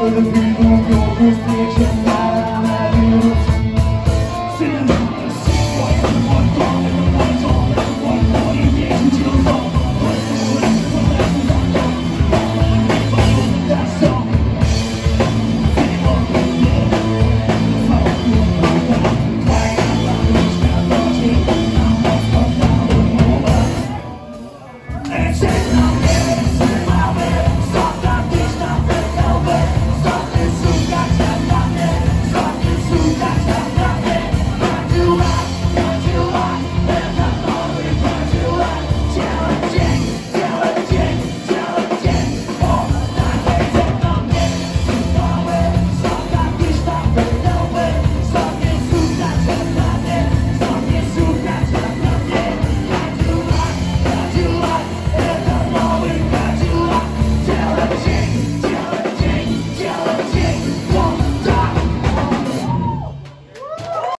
For the people who perceive go with I